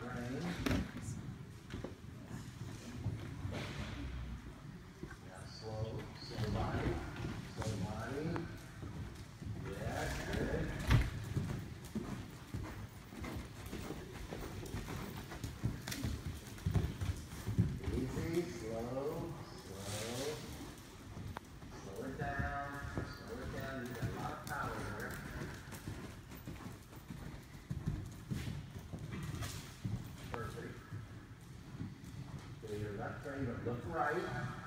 brain. Look right.